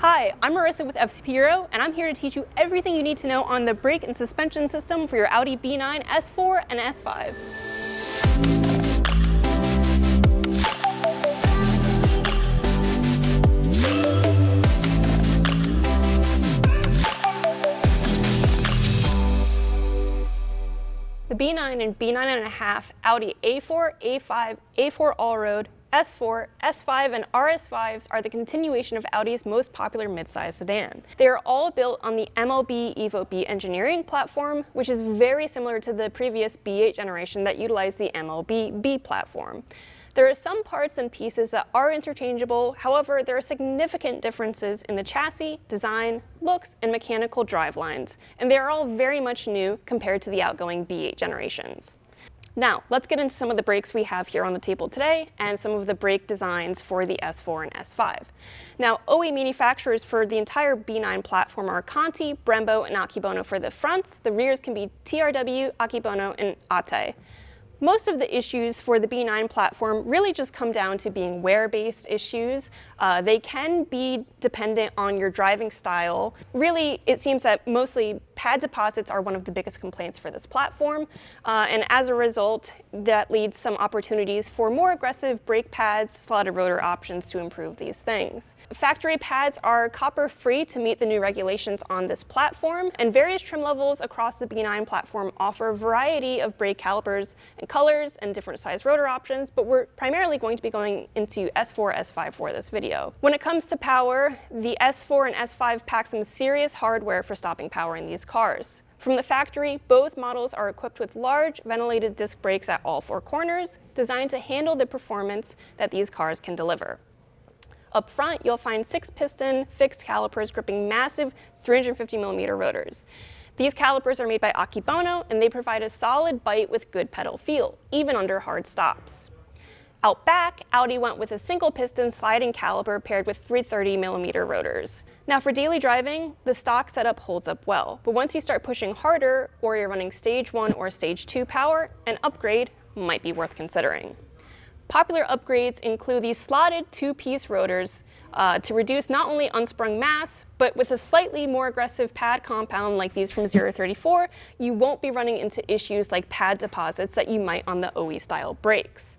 Hi, I'm Marissa with FCP Euro, and I'm here to teach you everything you need to know on the brake and suspension system for your Audi B9, S4, and S5. The B9 and B9.5 Audi A4, A5, A4 All-Road, S4, S5, and RS5s are the continuation of Audi's most popular midsize sedan. They are all built on the MLB Evo B engineering platform, which is very similar to the previous B8 generation that utilized the MLB B platform. There are some parts and pieces that are interchangeable, however, there are significant differences in the chassis, design, looks, and mechanical drivelines, and they are all very much new compared to the outgoing B8 generations. Now, let's get into some of the brakes we have here on the table today and some of the brake designs for the S4 and S5. Now, OE manufacturers for the entire B9 platform are Conti, Brembo, and Akebono for the fronts. The rears can be TRW, Akebono, and ATE. Most of the issues for the B9 platform really just come down to being wear-based issues. Uh, they can be dependent on your driving style. Really, it seems that mostly pad deposits are one of the biggest complaints for this platform, uh, and as a result, that leads some opportunities for more aggressive brake pads, slotted rotor options to improve these things. Factory pads are copper-free to meet the new regulations on this platform, and various trim levels across the B9 platform offer a variety of brake calipers and colors and different size rotor options, but we're primarily going to be going into S4, S5 for this video. When it comes to power, the S4 and S5 pack some serious hardware for stopping power in these cars. From the factory, both models are equipped with large ventilated disc brakes at all four corners, designed to handle the performance that these cars can deliver. Up front, you'll find six piston fixed calipers gripping massive 350 millimeter rotors. These calipers are made by Akebono and they provide a solid bite with good pedal feel, even under hard stops. Out back, Audi went with a single piston sliding caliper paired with 330 millimeter rotors. Now for daily driving, the stock setup holds up well, but once you start pushing harder or you're running stage one or stage two power, an upgrade might be worth considering. Popular upgrades include these slotted two-piece rotors uh, to reduce not only unsprung mass, but with a slightly more aggressive pad compound like these from 034, you won't be running into issues like pad deposits that you might on the OE style brakes.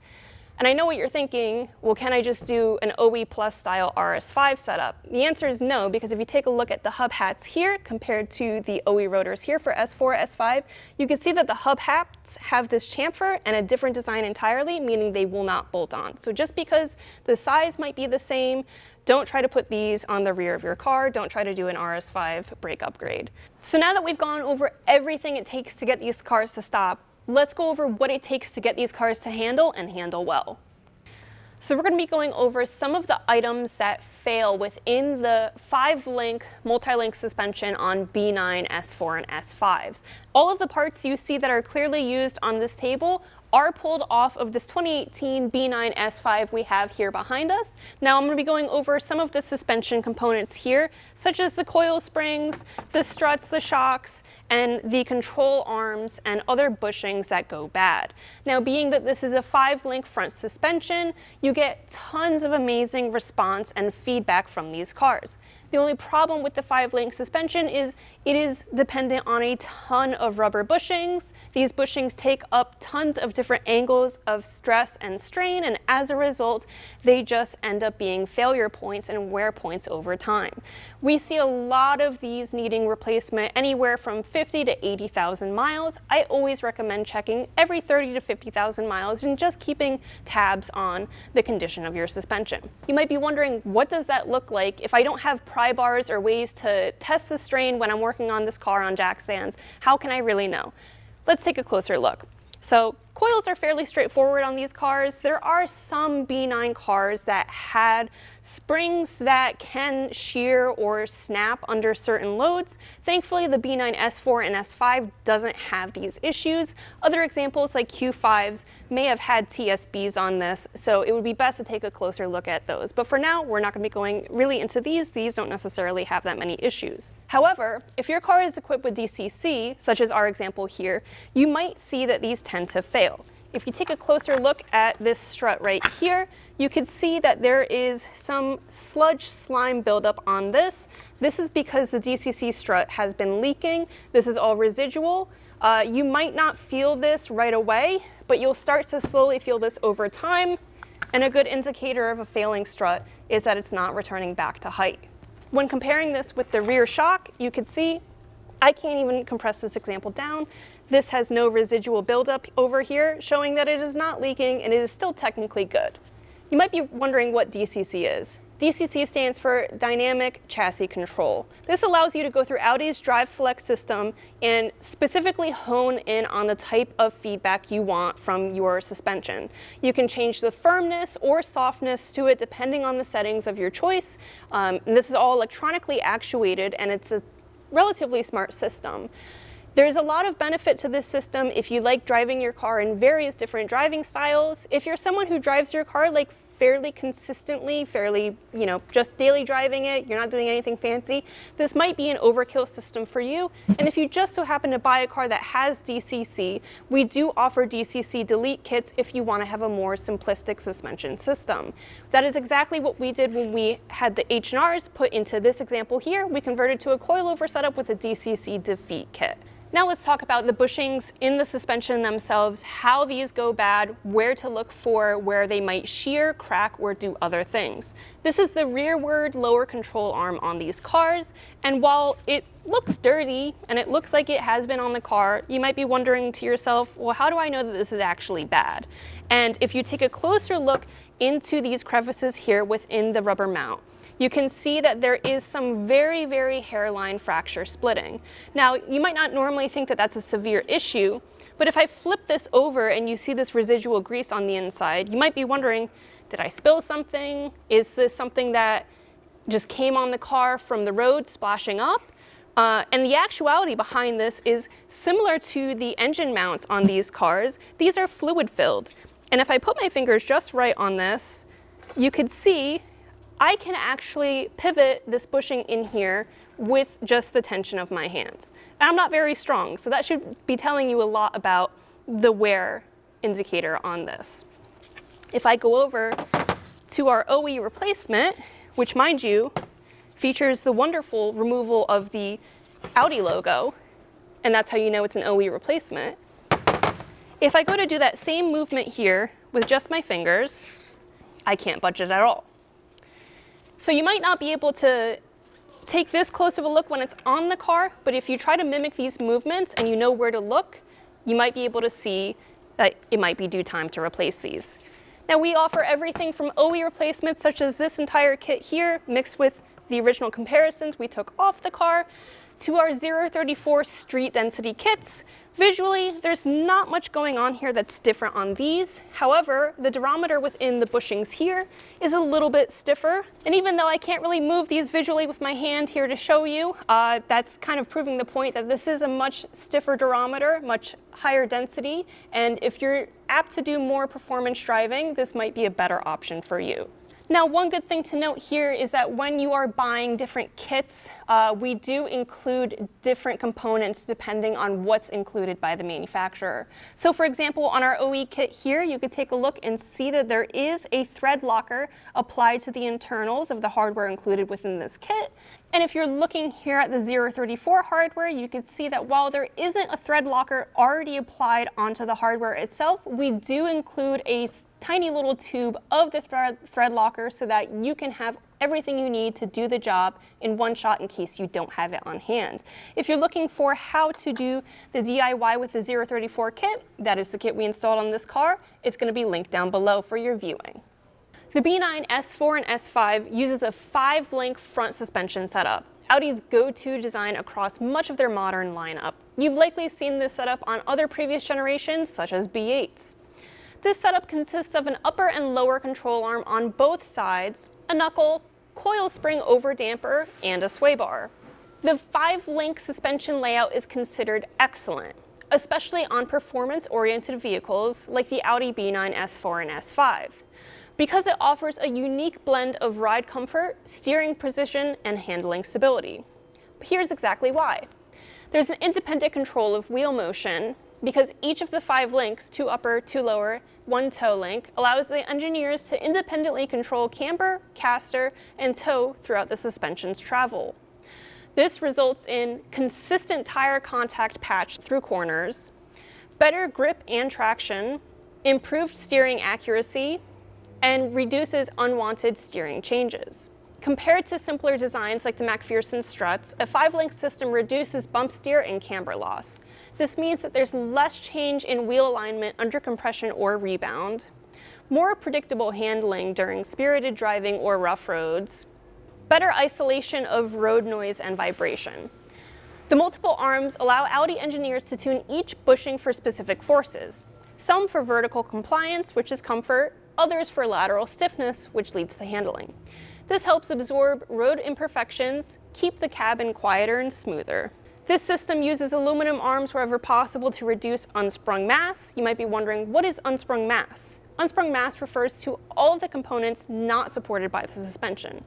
And I know what you're thinking, well, can I just do an OE Plus style RS5 setup? The answer is no, because if you take a look at the hub hats here compared to the OE rotors here for S4, S5, you can see that the hub hats have this chamfer and a different design entirely, meaning they will not bolt on. So just because the size might be the same, don't try to put these on the rear of your car. Don't try to do an RS5 brake upgrade. So now that we've gone over everything it takes to get these cars to stop, let's go over what it takes to get these cars to handle and handle well. So we're going to be going over some of the items that fail within the five-link multi-link suspension on B9, S4, and S5s. All of the parts you see that are clearly used on this table are pulled off of this 2018 B9 S5 we have here behind us. Now I'm going to be going over some of the suspension components here, such as the coil springs, the struts, the shocks, and the control arms and other bushings that go bad. Now being that this is a five link front suspension, you get tons of amazing response and feedback from these cars. The only problem with the five link suspension is it is dependent on a ton of rubber bushings. These bushings take up tons of different angles of stress and strain, and as a result, they just end up being failure points and wear points over time. We see a lot of these needing replacement anywhere from 50 to 80,000 miles. I always recommend checking every 30 to 50,000 miles and just keeping tabs on the condition of your suspension. You might be wondering, what does that look like if I don't have pry bars or ways to test the strain when I'm working on this car on jack stands, how can I really know? Let's take a closer look. So Coils are fairly straightforward on these cars. There are some B9 cars that had springs that can shear or snap under certain loads. Thankfully, the B9 S4 and S5 doesn't have these issues. Other examples like Q5s may have had TSBs on this, so it would be best to take a closer look at those. But for now, we're not going to be going really into these. These don't necessarily have that many issues. However, if your car is equipped with DCC, such as our example here, you might see that these tend to fail. If you take a closer look at this strut right here, you can see that there is some sludge slime buildup on this. This is because the DCC strut has been leaking. This is all residual. Uh, you might not feel this right away, but you'll start to slowly feel this over time. And a good indicator of a failing strut is that it's not returning back to height. When comparing this with the rear shock, you can see I can't even compress this example down. This has no residual buildup over here, showing that it is not leaking and it is still technically good. You might be wondering what DCC is. DCC stands for Dynamic Chassis Control. This allows you to go through Audi's Drive Select system and specifically hone in on the type of feedback you want from your suspension. You can change the firmness or softness to it depending on the settings of your choice. Um, this is all electronically actuated and it's a relatively smart system. There's a lot of benefit to this system if you like driving your car in various different driving styles. If you're someone who drives your car like fairly consistently, fairly, you know, just daily driving it, you're not doing anything fancy, this might be an overkill system for you. And if you just so happen to buy a car that has DCC, we do offer DCC delete kits if you want to have a more simplistic suspension system. That is exactly what we did when we had the H&Rs put into this example here. We converted to a coilover setup with a DCC defeat kit. Now let's talk about the bushings in the suspension themselves, how these go bad, where to look for where they might shear, crack, or do other things. This is the rearward lower control arm on these cars, and while it looks dirty and it looks like it has been on the car, you might be wondering to yourself, well, how do I know that this is actually bad? And if you take a closer look into these crevices here within the rubber mount, you can see that there is some very, very hairline fracture splitting. Now, you might not normally think that that's a severe issue, but if I flip this over and you see this residual grease on the inside, you might be wondering, did I spill something? Is this something that just came on the car from the road splashing up? Uh, and the actuality behind this is similar to the engine mounts on these cars. These are fluid filled. And if I put my fingers just right on this, you could see I can actually pivot this bushing in here with just the tension of my hands. And I'm not very strong, so that should be telling you a lot about the wear indicator on this. If I go over to our OE replacement, which mind you, features the wonderful removal of the Audi logo, and that's how you know it's an OE replacement. If I go to do that same movement here with just my fingers, I can't budge it at all. So you might not be able to take this close of a look when it's on the car, but if you try to mimic these movements and you know where to look, you might be able to see that it might be due time to replace these. Now we offer everything from OE replacements such as this entire kit here mixed with the original comparisons we took off the car to our 034 street density kits Visually, there's not much going on here that's different on these. However, the durometer within the bushings here is a little bit stiffer. And even though I can't really move these visually with my hand here to show you, uh, that's kind of proving the point that this is a much stiffer durometer, much higher density. And if you're apt to do more performance driving, this might be a better option for you. Now, one good thing to note here is that when you are buying different kits, uh, we do include different components depending on what's included by the manufacturer. So for example, on our OE kit here, you could take a look and see that there is a thread locker applied to the internals of the hardware included within this kit. And if you're looking here at the 034 hardware, you can see that while there isn't a thread locker already applied onto the hardware itself, we do include a tiny little tube of the thread, thread locker so that you can have everything you need to do the job in one shot in case you don't have it on hand. If you're looking for how to do the DIY with the 034 kit, that is the kit we installed on this car, it's going to be linked down below for your viewing. The B9 S4 and S5 uses a five-link front suspension setup, Audi's go-to design across much of their modern lineup. You've likely seen this setup on other previous generations, such as B8s. This setup consists of an upper and lower control arm on both sides, a knuckle, coil spring over damper, and a sway bar. The five-link suspension layout is considered excellent, especially on performance-oriented vehicles like the Audi B9 S4 and S5 because it offers a unique blend of ride comfort, steering precision, and handling stability. But here's exactly why. There's an independent control of wheel motion, because each of the five links, two upper, two lower, one toe link, allows the engineers to independently control camber, caster, and toe throughout the suspension's travel. This results in consistent tire contact patch through corners, better grip and traction, improved steering accuracy, and reduces unwanted steering changes. Compared to simpler designs like the MacPherson struts, a five-link system reduces bump steer and camber loss. This means that there's less change in wheel alignment under compression or rebound, more predictable handling during spirited driving or rough roads, better isolation of road noise and vibration. The multiple arms allow Audi engineers to tune each bushing for specific forces, some for vertical compliance, which is comfort, others for lateral stiffness, which leads to handling. This helps absorb road imperfections, keep the cabin quieter and smoother. This system uses aluminum arms wherever possible to reduce unsprung mass. You might be wondering, what is unsprung mass? Unsprung mass refers to all of the components not supported by the suspension.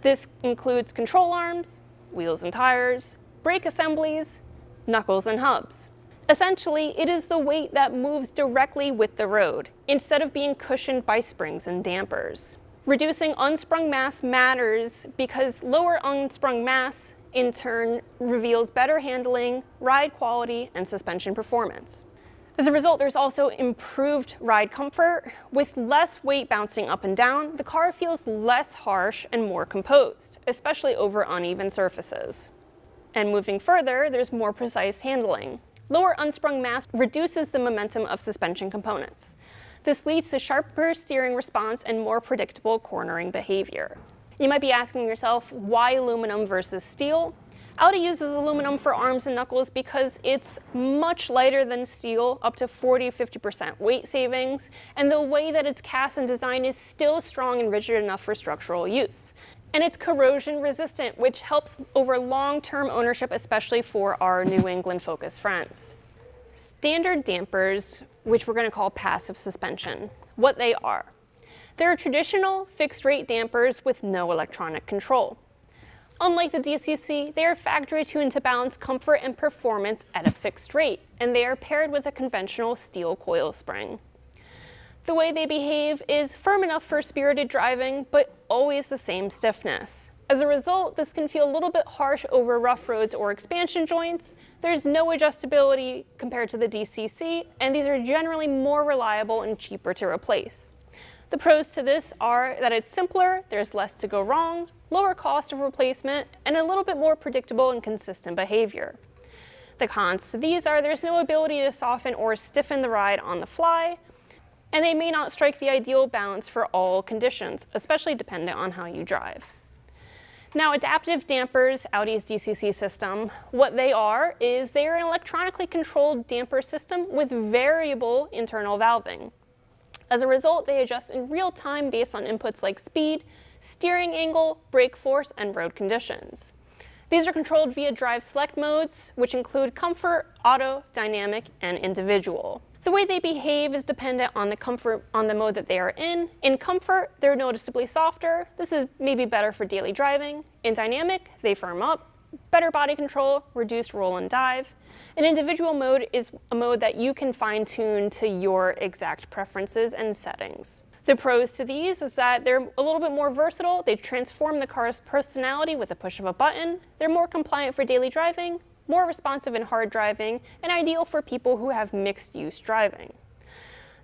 This includes control arms, wheels and tires, brake assemblies, knuckles and hubs. Essentially, it is the weight that moves directly with the road, instead of being cushioned by springs and dampers. Reducing unsprung mass matters because lower unsprung mass in turn reveals better handling, ride quality, and suspension performance. As a result, there's also improved ride comfort. With less weight bouncing up and down, the car feels less harsh and more composed, especially over uneven surfaces. And moving further, there's more precise handling. Lower unsprung mass reduces the momentum of suspension components. This leads to sharper steering response and more predictable cornering behavior. You might be asking yourself, why aluminum versus steel? Audi uses aluminum for arms and knuckles because it's much lighter than steel, up to 40-50% weight savings, and the way that it's cast and designed is still strong and rigid enough for structural use. And it's corrosion resistant, which helps over long-term ownership, especially for our New England focused friends. Standard dampers, which we're going to call passive suspension, what they are. They're traditional fixed rate dampers with no electronic control. Unlike the DCC, they are factory tuned to balance comfort and performance at a fixed rate, and they are paired with a conventional steel coil spring. The way they behave is firm enough for spirited driving, but always the same stiffness. As a result, this can feel a little bit harsh over rough roads or expansion joints. There's no adjustability compared to the DCC, and these are generally more reliable and cheaper to replace. The pros to this are that it's simpler, there's less to go wrong, lower cost of replacement, and a little bit more predictable and consistent behavior. The cons to these are there's no ability to soften or stiffen the ride on the fly, and they may not strike the ideal balance for all conditions, especially dependent on how you drive. Now, adaptive dampers, Audi's DCC system, what they are is they are an electronically controlled damper system with variable internal valving. As a result, they adjust in real time based on inputs like speed, steering angle, brake force, and road conditions. These are controlled via drive select modes, which include comfort, auto, dynamic, and individual. The way they behave is dependent on the comfort on the mode that they are in. In comfort, they're noticeably softer. This is maybe better for daily driving. In dynamic, they firm up. Better body control, reduced roll and dive. An individual mode is a mode that you can fine tune to your exact preferences and settings. The pros to these is that they're a little bit more versatile. They transform the car's personality with a push of a button. They're more compliant for daily driving more responsive in hard driving, and ideal for people who have mixed use driving.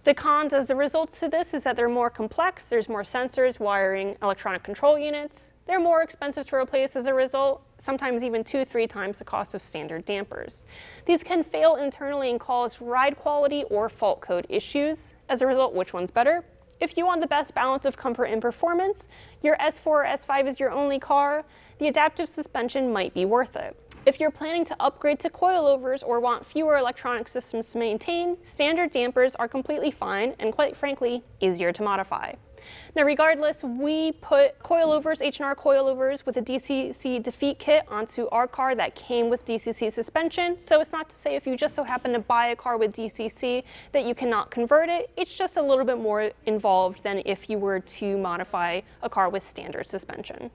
The cons as a result to this is that they're more complex, there's more sensors, wiring, electronic control units. They're more expensive to replace as a result, sometimes even two, three times the cost of standard dampers. These can fail internally and cause ride quality or fault code issues. As a result, which one's better? If you want the best balance of comfort and performance, your S4 or S5 is your only car, the adaptive suspension might be worth it. If you're planning to upgrade to coilovers or want fewer electronic systems to maintain, standard dampers are completely fine and quite frankly, easier to modify. Now regardless, we put coilovers, H&R coilovers with a DCC defeat kit onto our car that came with DCC suspension. So it's not to say if you just so happen to buy a car with DCC that you cannot convert it. It's just a little bit more involved than if you were to modify a car with standard suspension.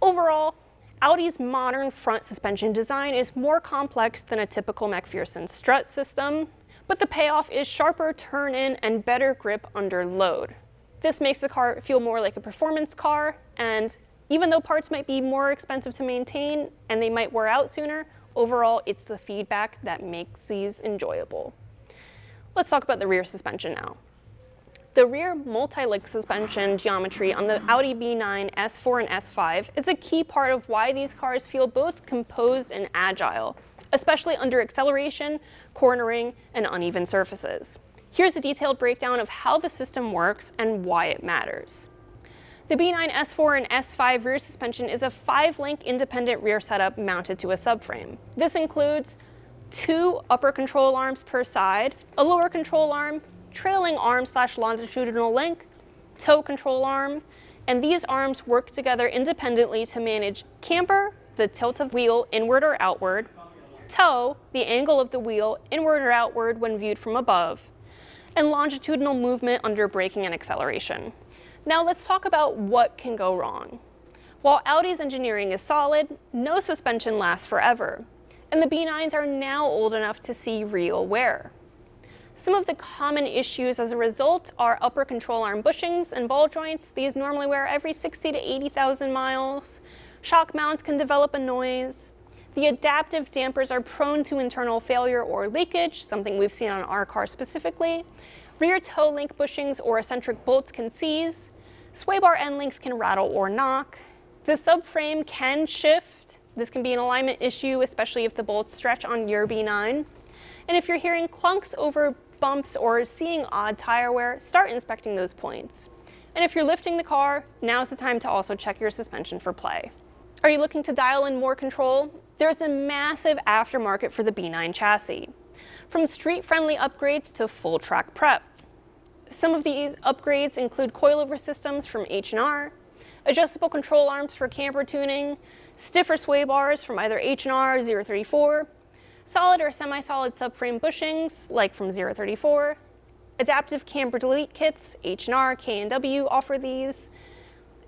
Overall, Audi's modern front suspension design is more complex than a typical MacPherson strut system. But the payoff is sharper turn in and better grip under load. This makes the car feel more like a performance car, and even though parts might be more expensive to maintain and they might wear out sooner, overall it's the feedback that makes these enjoyable. Let's talk about the rear suspension now. The rear multi-link suspension geometry on the Audi B9, S4, and S5 is a key part of why these cars feel both composed and agile, especially under acceleration, cornering, and uneven surfaces. Here's a detailed breakdown of how the system works and why it matters. The B9 S4 and S5 rear suspension is a five-link independent rear setup mounted to a subframe. This includes two upper control arms per side, a lower control arm, trailing arm slash longitudinal link, toe control arm, and these arms work together independently to manage camber, the tilt of wheel inward or outward, toe, the angle of the wheel inward or outward when viewed from above, and longitudinal movement under braking and acceleration. Now let's talk about what can go wrong. While Audi's engineering is solid, no suspension lasts forever, and the B9s are now old enough to see real wear. Some of the common issues as a result are upper control arm bushings and ball joints. These normally wear every 60 to 80,000 miles. Shock mounts can develop a noise. The adaptive dampers are prone to internal failure or leakage, something we've seen on our car specifically. Rear toe link bushings or eccentric bolts can seize. Sway bar end links can rattle or knock. The subframe can shift. This can be an alignment issue, especially if the bolts stretch on your B9. And if you're hearing clunks over bumps or seeing odd tire wear, start inspecting those points. And if you're lifting the car, now's the time to also check your suspension for play. Are you looking to dial in more control? There's a massive aftermarket for the B9 chassis, from street-friendly upgrades to full track prep. Some of these upgrades include coilover systems from H&R, adjustable control arms for camber tuning, stiffer sway bars from either H&R 034, solid or semi-solid subframe bushings, like from 034, adaptive camber delete kits, H&R, K&W offer these.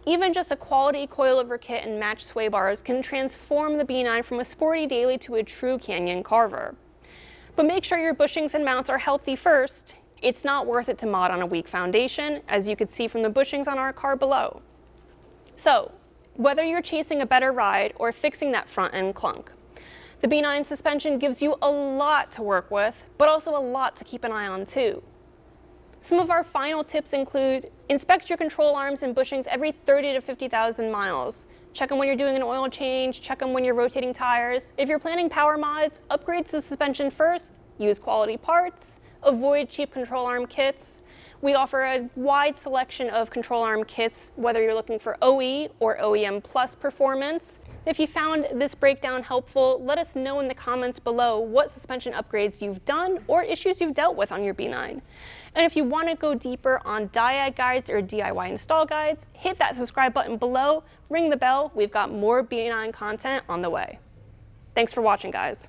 Even just a quality coilover kit and matched sway bars can transform the B9 from a sporty daily to a true canyon carver. But make sure your bushings and mounts are healthy first. It's not worth it to mod on a weak foundation, as you could see from the bushings on our car below. So, whether you're chasing a better ride or fixing that front end clunk, the B9 suspension gives you a lot to work with, but also a lot to keep an eye on too. Some of our final tips include inspect your control arms and bushings every 30 to 50,000 miles. Check them when you're doing an oil change, check them when you're rotating tires. If you're planning power mods, upgrade to the suspension first, use quality parts, avoid cheap control arm kits. We offer a wide selection of control arm kits, whether you're looking for OE or OEM plus performance. If you found this breakdown helpful, let us know in the comments below what suspension upgrades you've done or issues you've dealt with on your B9. And if you want to go deeper on diag guides or DIY install guides, hit that subscribe button below, ring the bell, we've got more B9 content on the way. Thanks for watching, guys.